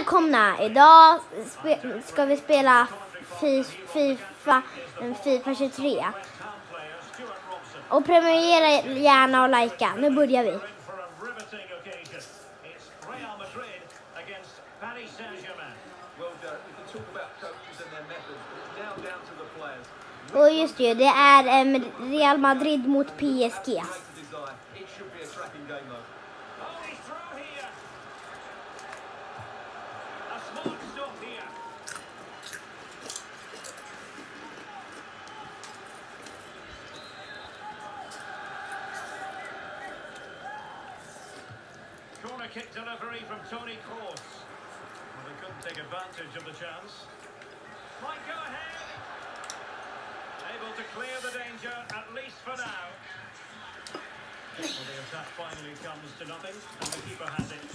Välkomna! Idag ska vi spela Fifa, FIFA 23. Och prenumerera gärna och likea. Nu börjar vi. Och just det, det är Real Madrid mot PSG. Kick delivery from Toni Kroos. Well, they couldn't take advantage of the chance. Might go ahead. Able to clear the danger, at least for now. Well, the attack finally comes to nothing, and the keeper has it.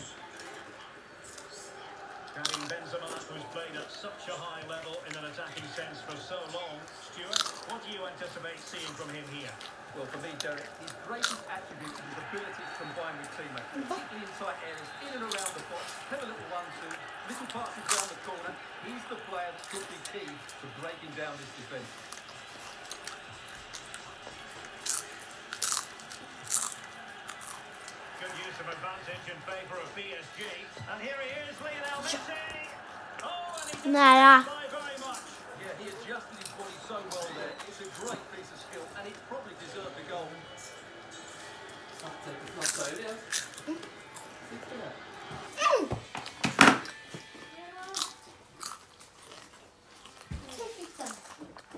Karim Benzema, who's played at such a high level in an attacking sense for so long. Stuart, what do you anticipate seeing from him here? Well, for me, Derek, his greatest attribute is his ability to combine with teammates, particularly in tight areas, in and around the box, have a little one-two, little passes down the corner. He's the player that could be key to breaking down this defence. Good use of advantage in favour of PSG. And here he is, Lionel Messi. nära. Mm.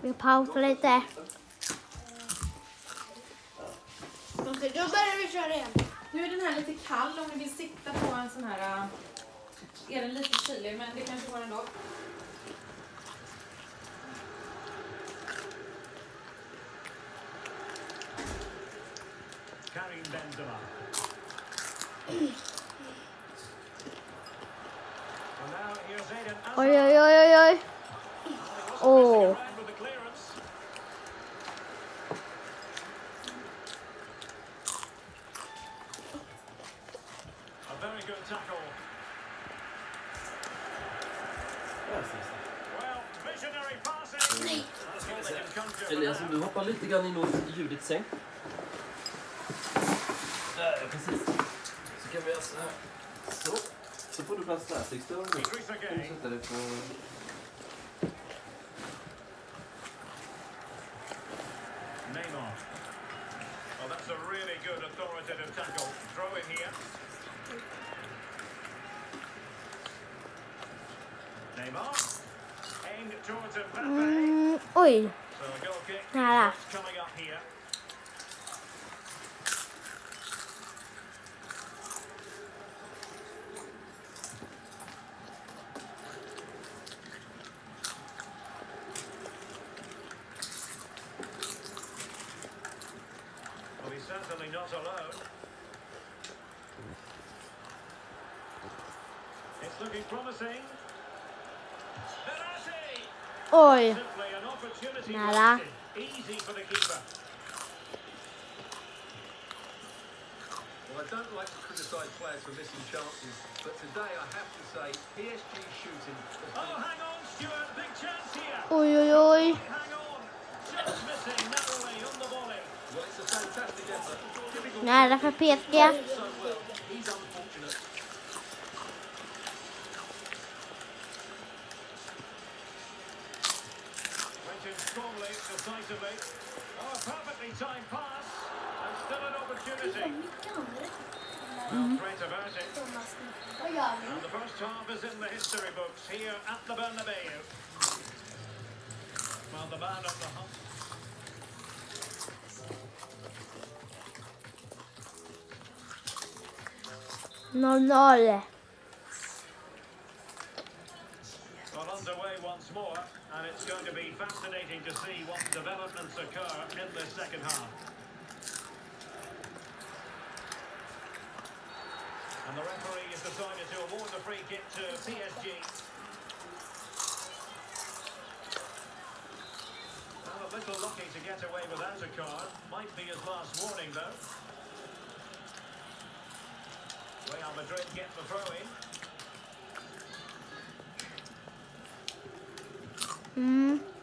Vi pausar lite. Okej, då börjar vi köra igen. Nu är den här lite kall om ni vill sitta på en sån här äh, är den lite kylig, men det kanske går ändå. Karim Benzema. And now here's Eden Hazard. Oj, oj, oj, oj, oj. Åh. Around with the clearance. A very good tackle. Well, visionary passing. That's all they can conjure for Elias, om now. du hoppar lite grann in mot Judiths säng. Där, ja, precis. Så kan vi göra så här. Så. Så får du plats där, Sixten. Nu Idrissa kan du Gueye. sätta dig på... Neymar. Well, that's a really good authoritative tackle. Throw in here. Mm, certainly not alone. It's looking promising. Keeper. Well, I don't like to criticise players for missing chances, but today I have to say PSG shooting has Oh, been hang on, Stuart. Big chance here. Oj, oj, oj. Hang on. Just missing narrowly on the volley. well, it's a fantastic effort. Typical Nära för PSG. And the first half is in the history books here at the Bernabeu. Well, the man on the hunt. Noll, noll. Well, underway once more, and it's going to be fascinating to see what developments occur in the second half. And the referee has decided to award the free kick to PSG. Well, a little lucky to get away without a card. Might be his last warning, though. Real Madrid get the throw-in. Mm.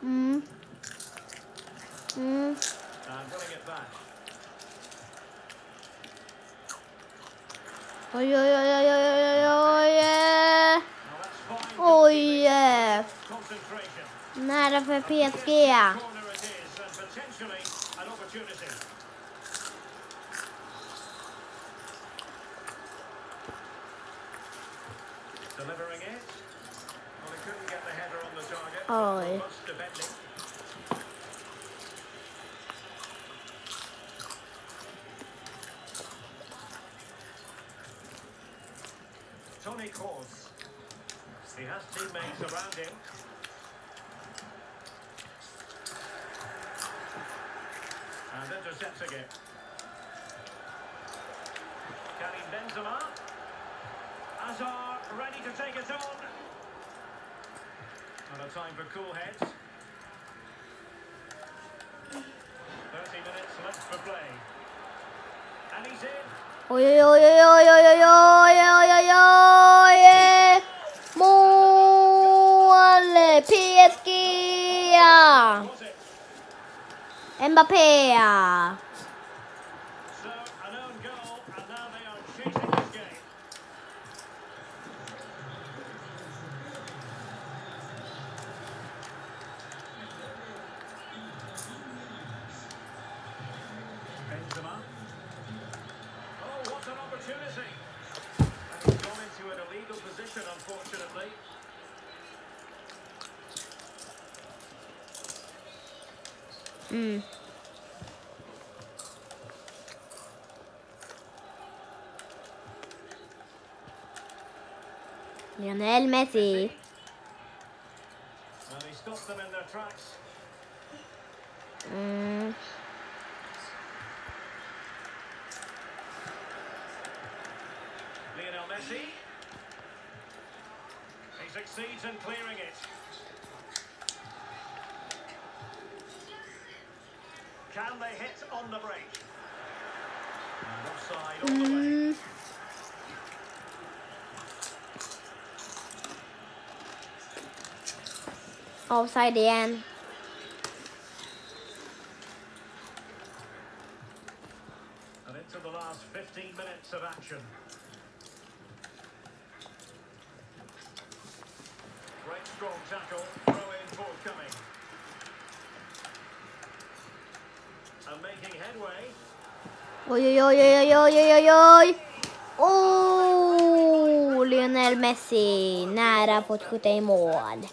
Oj, oj, oj, oj, oj, oj, oj, oj. Oj, nära för PSG. Corner Toni Kroos. He has teammates around him. And intercepts again. Karim Benzema. Hazard ready to take it on. And a time for cool heads. 30 minutes left for play. And he's in. Oj, oj, oj, oj, oj, oj, oj, oj, oj, oj, PSG. Mbappé. Mm. Lionel Messi. And he stopped them in their tracks. Mm. Lionel Messi. He succeeds in clearing it. Can they hit on the break? Offside all the way. Mm. Offside igen. And into the last 15 minutes of action. Great strong tackle, throw in forthcoming. Oj, oj, oj, oj, oj, oj, oj. Oh, Lionel Messi nära på att skjuta i mål.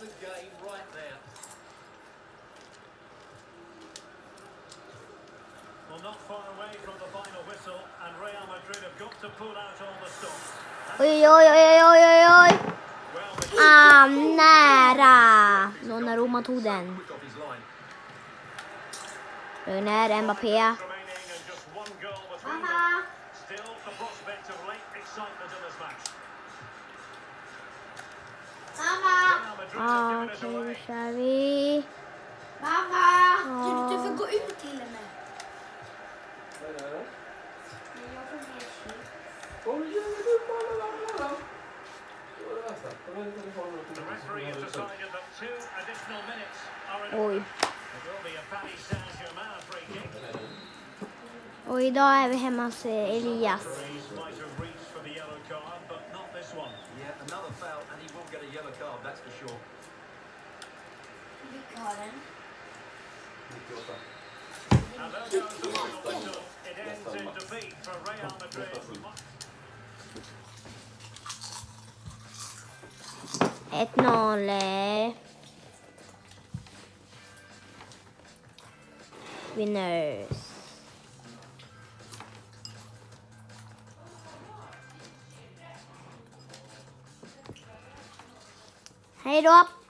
Oj, oj, oj, oj, oj, oj. Ah, nära. Donnarumma tog den. Runner, Mbappé. Mama. Still the prospect of late excitement in this match. Mama. Ah, Kim Sherry. Mama. Ah. Du, Och idag är vi hemma hos eh, Elias. Ett noll. Eh. Winners. Hey, Rob.